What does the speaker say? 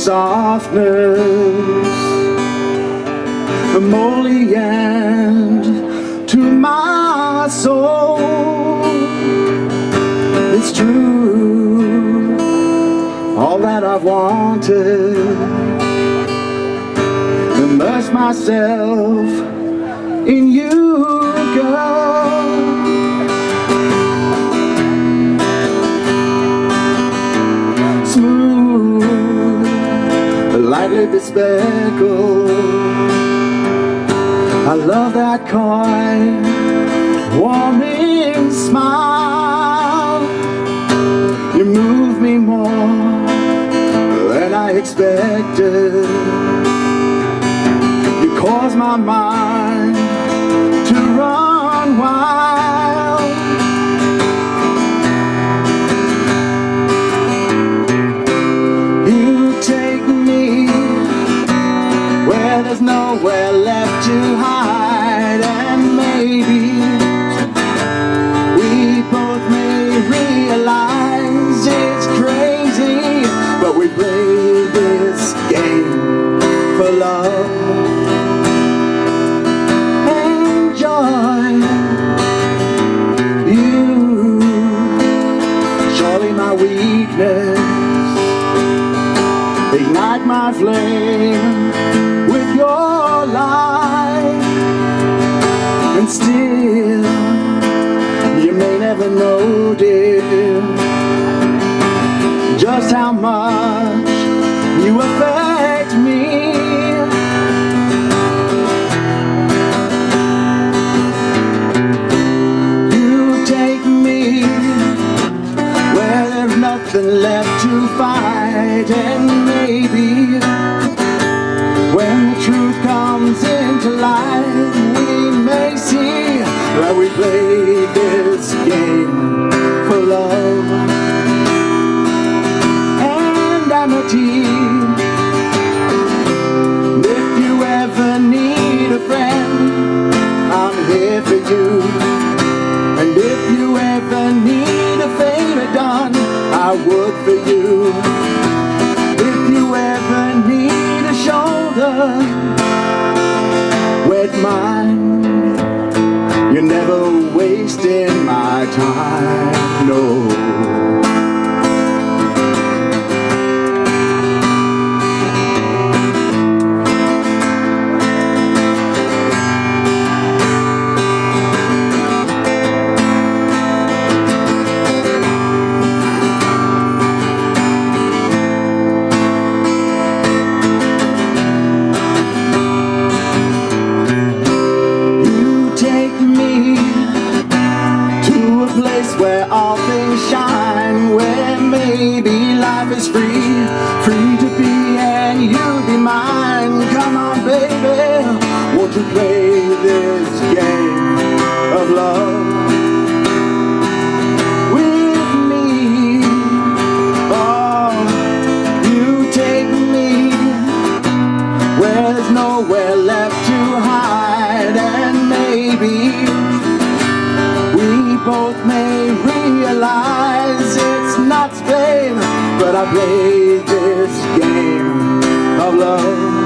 softness from emollient to my soul. It's true, all that I've wanted. Immerse myself in you, girl. Lightly bespeckled. I love that kind, warming smile. You move me more than I expected. You cause my mind nowhere left to hide and maybe we both may realize it's crazy but we play this game for love and joy. You surely my weakness ignite my flame still. You may never know dear just how much you affect me. You take me where there's nothing left to fight and maybe when the truth comes into light that we played this game for love and amity if you ever need a friend I'm here for you and if you ever need a favor done, I would for you. If you ever need a shoulder, wet mine. You're never wasting my time, no. Place where all things shine, where maybe life is free, free to be and you'll be mine. Come on, baby, won't you play this game of love with me? Oh, you take me where there's nowhere left to hide and maybe both may realize it's not fame, but I played this game of love